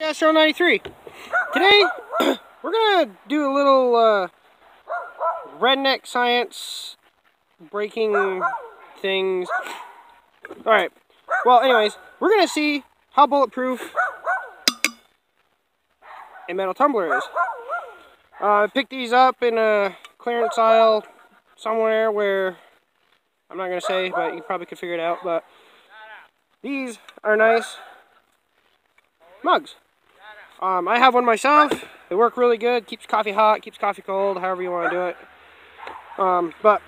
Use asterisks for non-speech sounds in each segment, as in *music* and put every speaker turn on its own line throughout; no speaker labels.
SRL 93. Today, *clears throat* we're gonna do a little uh, redneck science breaking things. Alright, well anyways, we're gonna see how bulletproof a metal tumbler is. Uh, I picked these up in a clearance aisle somewhere where, I'm not gonna say, but you probably could figure it out, but these are nice mugs. Um, I have one myself. They work really good. Keeps coffee hot, keeps coffee cold, however you want to do it. Um, but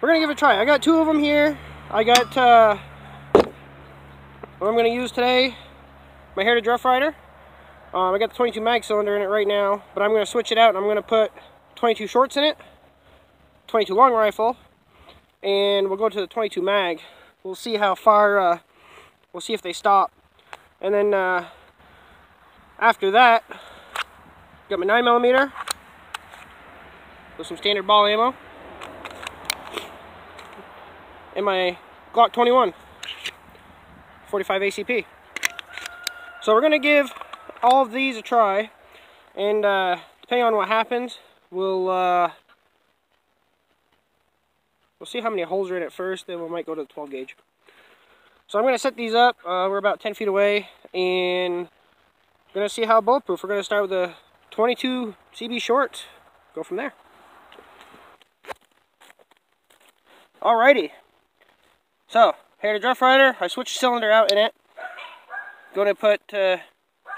we're going to give it a try. I got two of them here. I got uh, what I'm going to use today, my Heritage Rough Rider. Um, I got the 22 mag cylinder in it right now, but I'm going to switch it out and I'm going to put 22 shorts in it, 22 long rifle, and we'll go to the 22 mag. We'll see how far, uh, we'll see if they stop. And then uh, after that, got my 9mm with some standard ball ammo and my Glock 21 45 ACP. So we're going to give all of these a try and uh, depending on what happens, we'll uh, we'll see how many holes are in it first, then we might go to the 12 gauge. So I'm going to set these up. Uh, we're about 10 feet away and to see how bulletproof. We're going to start with a 22 CB short. Go from there. Alrighty. So, Heritage Rough Rider. I switched the cylinder out in it. Going to put, uh,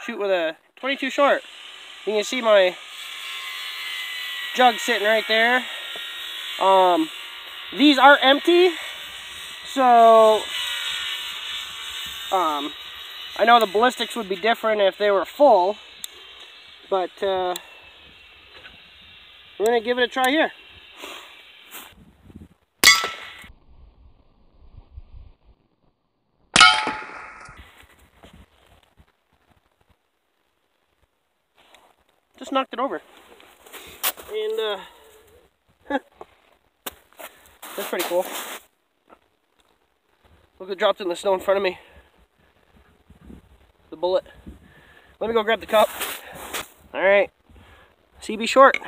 shoot with a 22 short. You can see my jug sitting right there. Um, these are empty. So, um, I know the ballistics would be different if they were full, but uh, we're going to give it a try here. Just knocked it over. And, uh, *laughs* that's pretty cool. Look, it dropped in the snow in front of me bullet. Let me go grab the cup. All right, CB short.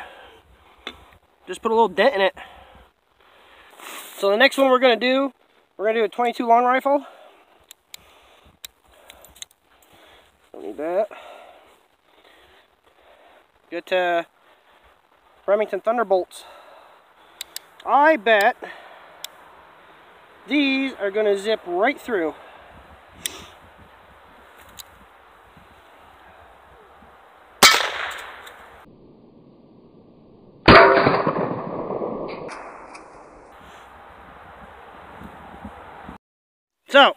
Just put a little dent in it. So the next one we're gonna do, we're gonna do a 22 long rifle. Don't need that. Get uh, Remington Thunderbolts. I bet these are gonna zip right through. So,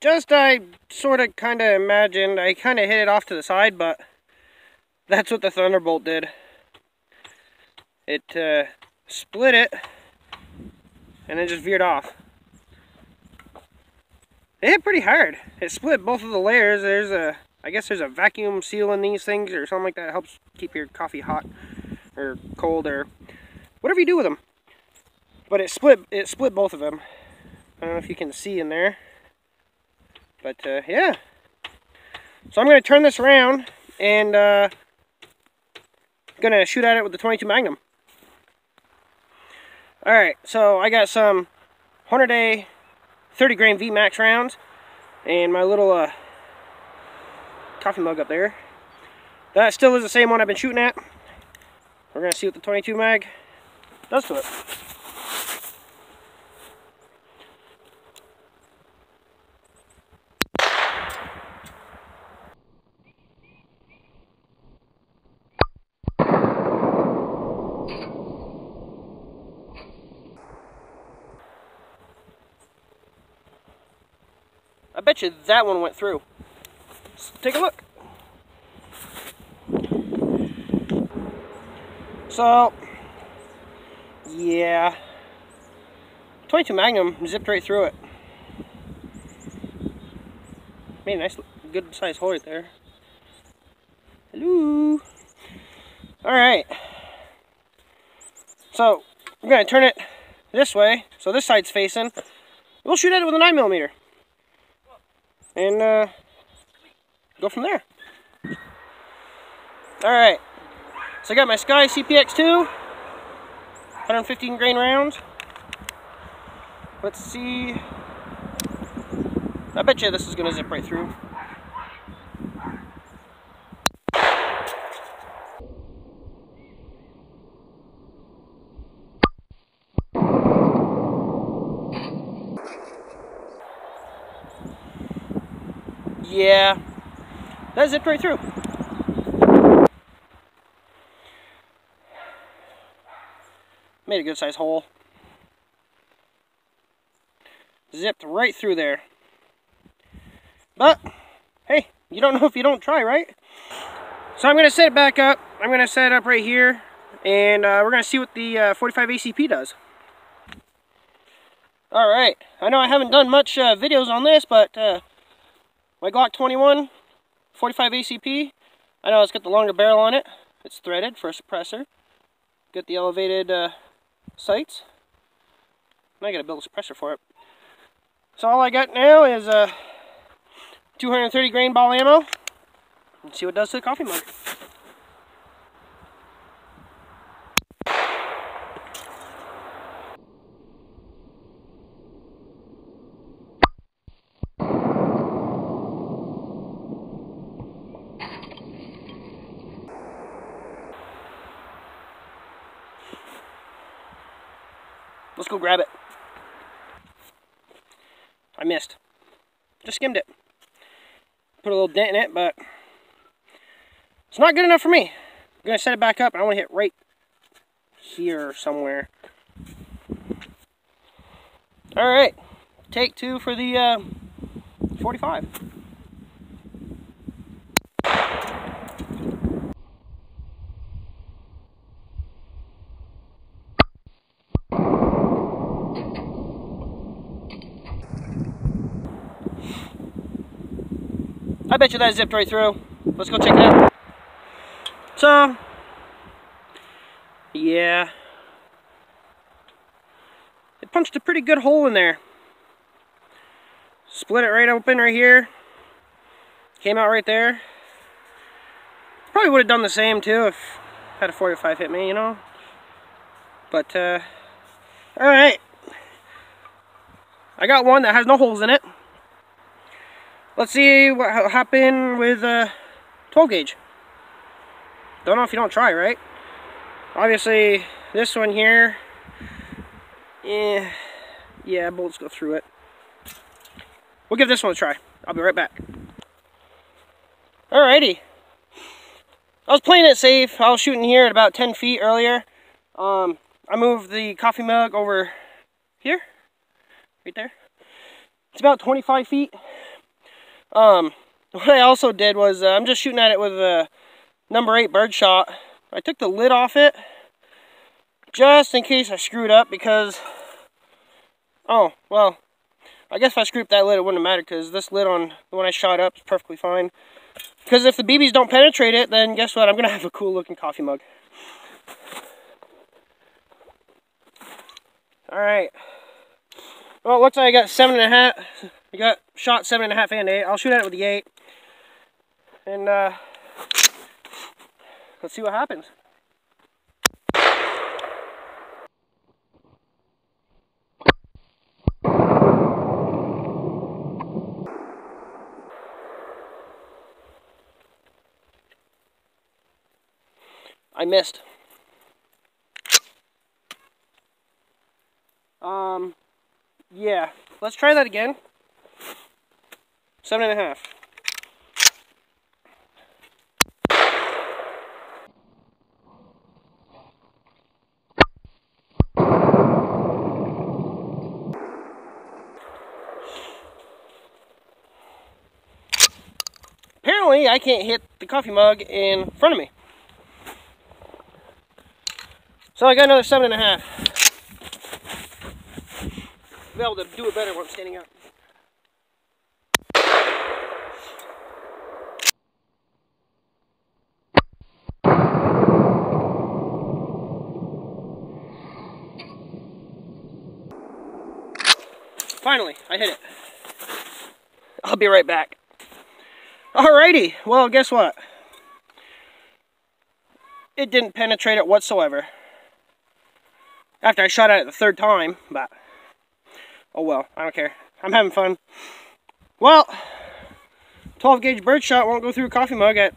just I sort of kind of imagined, I kind of hit it off to the side, but that's what the Thunderbolt did. It uh, split it and then just veered off. It hit pretty hard. It split both of the layers. There's a, I guess there's a vacuum seal in these things or something like that. It helps keep your coffee hot or cold or whatever you do with them. But it split, it split both of them. I don't know if you can see in there. But uh, yeah. So I'm going to turn this around and uh, going to shoot at it with the 22 Magnum. Alright, so I got some Hornady 30 grain VMAX rounds and my little uh, coffee mug up there. That still is the same one I've been shooting at. We're going to see what the 22 mag does to it. I bet you that one went through. Let's take a look. So, yeah. 22 Magnum zipped right through it. Made a nice, good sized hole right there. Hello. Alright. So, I'm going to turn it this way, so this side's facing. We'll shoot at it with a 9 millimeter. And uh, go from there. Alright, so I got my SCCY CPX2, 115 grain rounds. Let's see. I bet you this is to zip right through. Yeah, that zipped right through. Made a good size hole. Zipped right through there. But, hey, you don't know if you don't try, right? So I'm going to set it back up. I'm going to set it up right here. And uh, we're going to see what the uh, 45 ACP does. Alright, I know I haven't done much uh, videos on this, but uh, my Glock 21 45 ACP, I know it's got the longer barrel on it. It's threaded for a suppressor. Got the elevated uh, sights. I gotta build a suppressor for it. So all I got now is a uh, 230 grain ball ammo. Let's see what it does to the coffee mug. Let's go grab it. I missed. Just skimmed it. Put a little dent in it, but it's not good enough for me. I'm going to set it back up, and I want to hit right here somewhere. All right, take two for the uh, 45. I bet you that zipped right through. Let's go check it out. So, yeah. It punched a pretty good hole in there. Split it right open right here. Came out right there. Probably would have done the same too if had a 45 hit me, you know. But, uh, alright. I got one that has no holes in it. Let's see what happened with uh, 12 gauge. Don't know if you don't try, right? Obviously, this one here, yeah, yeah, bullets go through it. We'll give this one a try. I'll be right back. Alrighty. I was playing it safe. I was shooting here at about 10 feet earlier. Um, I moved the coffee mug over here, right there. It's about 25 feet. Um, *laughs* what I also did was, uh, I'm just shooting at it with a number 8 birdshot. I took the lid off it, just in case I screwed up, because, oh, well, I guess if I screwed up that lid, it wouldn't have mattered, because this lid on the one I shot up is perfectly fine. Because if the BBs don't penetrate it, then guess what? I'm going to have a cool looking coffee mug. Alright. Well, it looks like I got seven and a half. I got shot seven and a half and eight. I'll shoot at it with the eight. And uh, let's see what happens. I missed. Um, yeah, let's try that again. Seven and a half. Apparently, I can't hit the coffee mug in front of me. So I got another seven and a half. Be able to do it better when I'm standing up. Finally, I hit it. I'll be right back. Alrighty, well, guess what? It didn't penetrate it whatsoever. After I shot at it the third time, but oh well, I don't care. I'm having fun. Well, 12 gauge birdshot won't go through a coffee mug at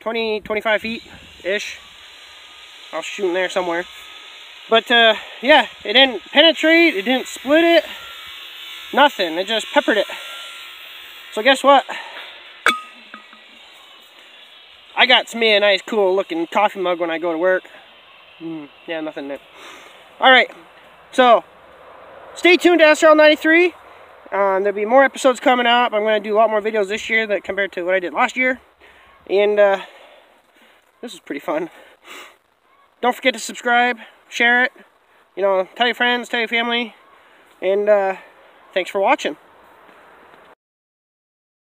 20, 25 feet ish. I'll shoot in there somewhere. But uh, yeah, it didn't penetrate, it didn't split it, nothing. It just peppered it. So guess what? I got me a nice cool looking coffee mug when I go to work. Mm, yeah, nothing new. Alright, so stay tuned to SRL93. Um, there'll be more episodes coming up. I'm going to do a lot more videos this year that compared to what I did last year. And uh, this is pretty fun. Don't forget to subscribe, share it, you know, tell your friends, tell your family, and uh, thanks for watching.